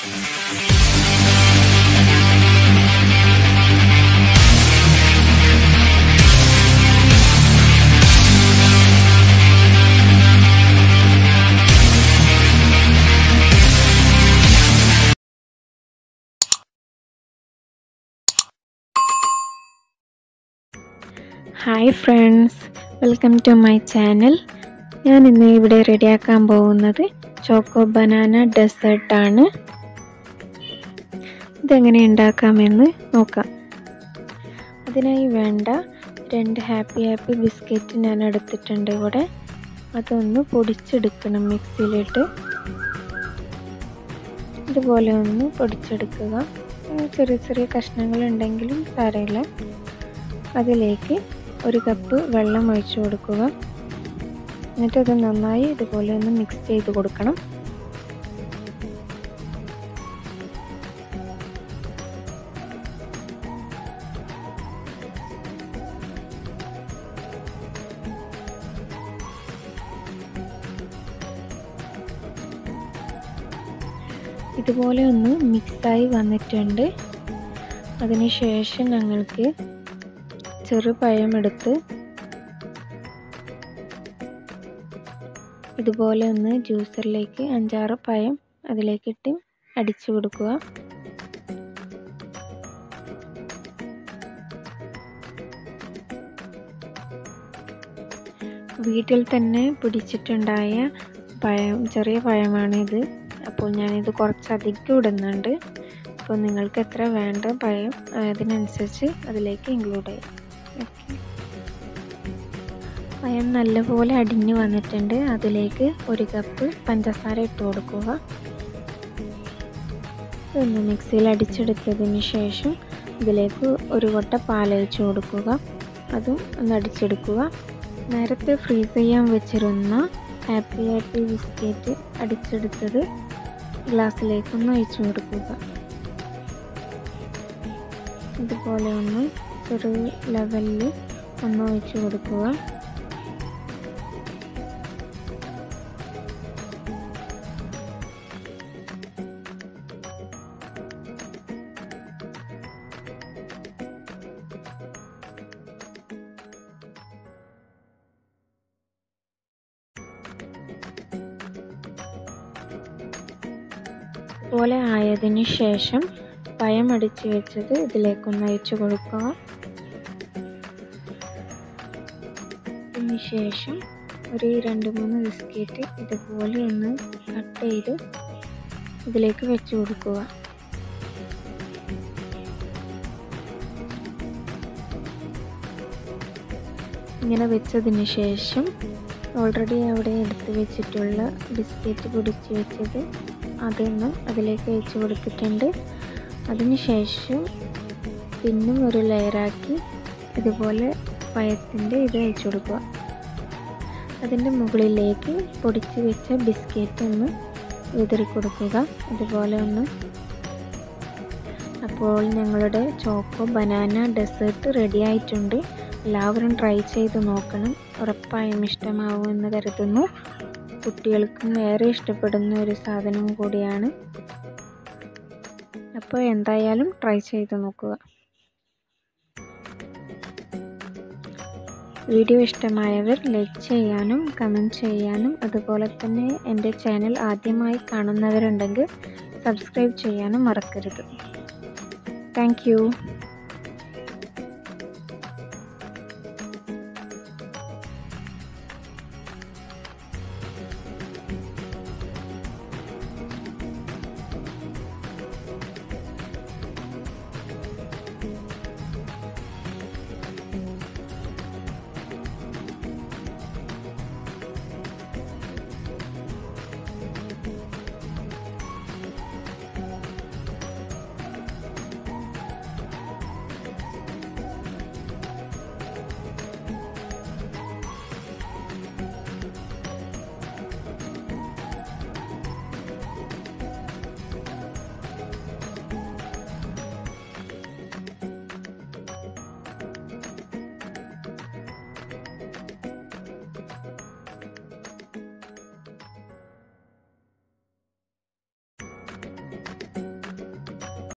Hi friends welcome to my channel ഞാൻ ഇന്ന് ഇവിടെ റെഡിയാക്കാൻ പോകുന്നത് ചോക്കോ ബനാന ഡെസേർട്ടാണ് ഇതെങ്ങനെ ഉണ്ടാക്കാമെന്ന് നോക്കാം. അതിനായി വേണ്ട രണ്ട് ഹാപ്പി ഹാപ്പി ബിസ്ക്കറ്റ് ഞാൻ എടുത്തിട്ടുണ്ട് ഇവിടെ. അതൊന്ന് പൊടിച്ചെടുക്കണം മിക്സിയിലിട്ട്. ഇതുപോലെ ഒന്ന് പൊടിച്ചെടുക്കുക. ചെറിയ ചെറിയ കഷ്ണങ്ങൾ ഉണ്ടെങ്കിലും സാരമില്ല അതിലേക്ക് ഒരു കപ്പ് വെള്ളം ഒഴിച്ചു കൊടുക്കുക. എന്നിട്ടത് നന്നായി ഇതുപോലെ ഒന്ന് മിക്സ് ചെയ്ത് കൊടുക്കണം. ഇതുപോലെ ഒന്ന് മിക്സായി വന്നിട്ടുണ്ട്. അതിനുശേഷം ഞങ്ങൾക്ക് ചെറുപഴമെടുത്ത് ഇതുപോലെ ഒന്ന് ജ്യൂസറിലേക്ക് അഞ്ചാറ് പഴം അതിലേക്കിട്ട് അടിച്ചു കൊടുക്കുക. വീട്ടിൽ തന്നെ പിടിച്ചിട്ടുണ്ടായ പഴം ചെറിയ പഴമാണിത്. അപ്പോൾ ഞാനിത് കുറച്ചധികം ഇടുന്നുണ്ട്. അപ്പോൾ നിങ്ങൾക്ക് എത്ര വേണ്ട പഴം അതിനനുസരിച്ച് അതിലേക്ക് ഇൻക്ലൂഡ് ചെയ്യാം. ഓക്കെ പഴം നല്ലപോലെ അടിഞ്ഞു വന്നിട്ടുണ്ട്. അതിലേക്ക് ഒരു കപ്പ് പഞ്ചസാര ഇട്ട് കൊടുക്കുക. ഒന്ന് മിക്സിയിൽ അടിച്ചെടുത്തതിന് ശേഷം ഇതിലേക്ക് ഒരു കൊട്ട പാലൊഴിച്ച് കൊടുക്കുക. അതും ഒന്ന് അടിച്ചെടുക്കുക. നേരത്തെ ഫ്രീസ് ചെയ്യാൻ വെച്ചിരുന്ന ഹാപ്പി ഹാപ്പി ബിസ്ക്കറ്റ് അടിച്ചെടുത്തത് ഗ്ലാസ്സിലേക്കൊന്ന് ഒഴിച്ചു കൊടുക്കുക. ഇതുപോലെ ഒന്ന് ചെറിയ ലെവലിൽ ഒന്ന് ഒഴിച്ചു കൊടുക്കുക. പോലെ ആയതിന് ശേഷം പയം അടിച്ചു വെച്ചത് ഇതിലേക്കൊന്ന് അയച്ചു കൊടുക്കുക ശേഷം ഒരു രണ്ട് മൂന്ന് ബിസ്ക്കറ്റ് ഇതുപോലെ ഒന്ന് കട്ട് ചെയ്ത് ഇതിലേക്ക് വെച്ച് കൊടുക്കുക. ഇങ്ങനെ വെച്ചതിന് ശേഷം ഓൾറെഡി അവിടെ എടുത്ത് വെച്ചിട്ടുള്ള ബിസ്ക്കറ്റ് പൊടിച്ച് വെച്ചത് അതൊന്ന് അതിലേക്ക് വെച്ച് കൊടുത്തിട്ടുണ്ട്. അതിന് ശേഷം പിന്നും ഒരു ലെയറാക്കി ഇതുപോലെ പഴത്തിന്റെ ഇത് വെച്ച് കൊടുക്കുക. അതിന്റെ മുകളിലേക്ക് പൊടിച്ച് വെച്ച ബിസ്ക്കറ്റ് ഒന്ന് വിതറി കൊടുക്കുക. ഇതുപോലെ ഒന്ന്. അപ്പോൾ ഞങ്ങളുടെ ചോക്കോ ബനാന ഡെസേർട്ട് റെഡി ആയിട്ടുണ്ട്. എല്ലാവരും ട്രൈ ചെയ്ത് നോക്കണം. ഉറപ്പായും ഇഷ്ടമാവുമെന്ന് കരുതുന്നു. കുട്ടികൾക്കും ഏറെ ഇഷ്ടപ്പെടുന്ന ഒരു സാധനം കൂടിയാണ്. അപ്പോൾ എന്തായാലും ട്രൈ ചെയ്ത് നോക്കുക. വീഡിയോ ഇഷ്ടമായവർ ലൈക്ക് ചെയ്യാനും കമന്റ് ചെയ്യാനും അതുപോലെ തന്നെ എന്റെ ചാനൽ ആദ്യമായി കാണുന്നവരുണ്ടെങ്കിൽ സബ്സ്ക്രൈബ് ചെയ്യാനും മറക്കരുത്. താങ്ക്